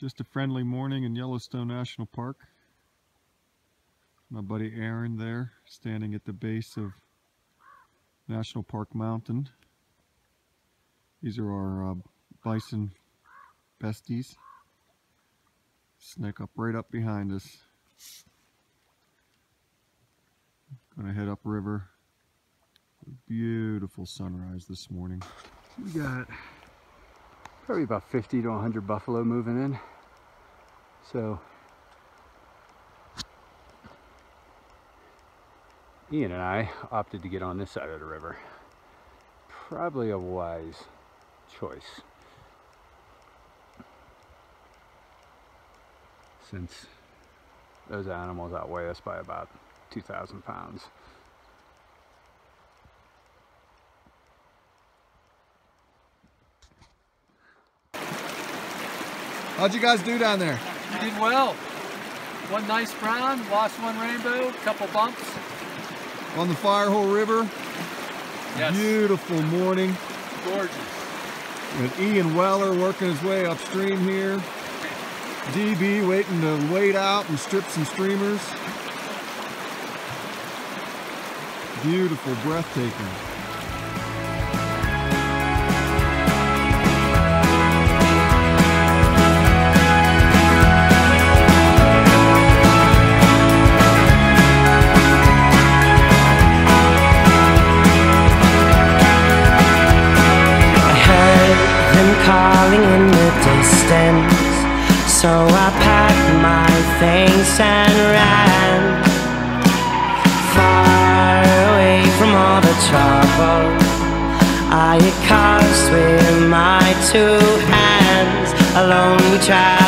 Just a friendly morning in Yellowstone National Park. My buddy Aaron there, standing at the base of National Park Mountain. These are our uh, bison besties. Snake up right up behind us. Gonna head upriver. Beautiful sunrise this morning. We got probably about 50 to 100 buffalo moving in. So Ian and I opted to get on this side of the river. Probably a wise choice. Since those animals outweigh us by about 2,000 pounds. How'd you guys do down there? You did well. One nice brown, lost one rainbow, couple bumps. On the Firehole River. Yes. Beautiful morning. Gorgeous. And Ian Weller working his way upstream here. DB waiting to wade out and strip some streamers. Beautiful, breathtaking. Caused with my two hands Alone we traveled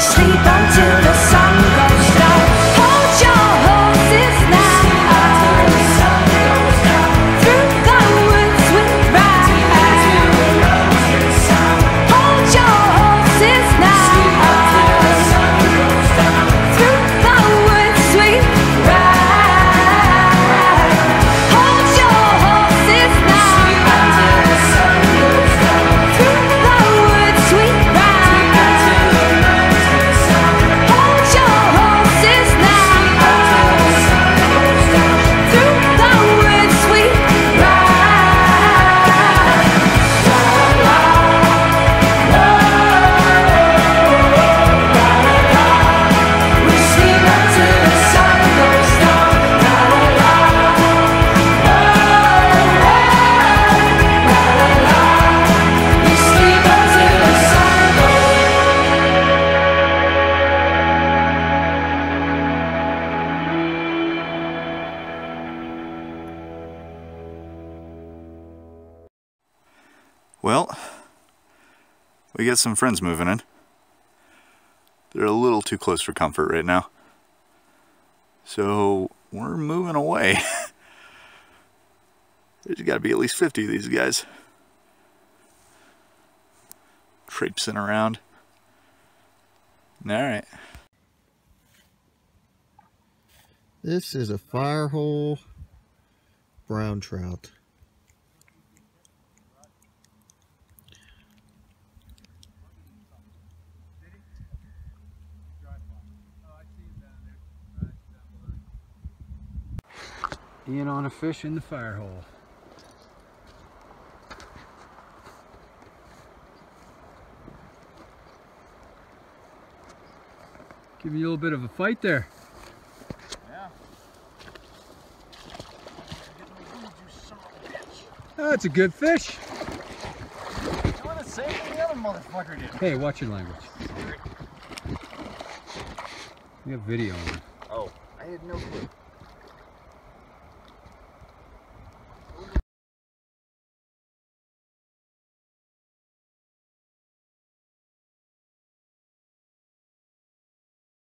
sleep. Well, we got some friends moving in. They're a little too close for comfort right now. So we're moving away. There's got to be at least 50 of these guys. Traipsing around. Alright. This is a firehole brown trout. Ian on a fish in the Firehole. Give you a little bit of a fight there. Yeah. That's a good fish. Doing the same thing the other motherfucker did. Hey, watch your language. We have video on. Oh, I had no clue.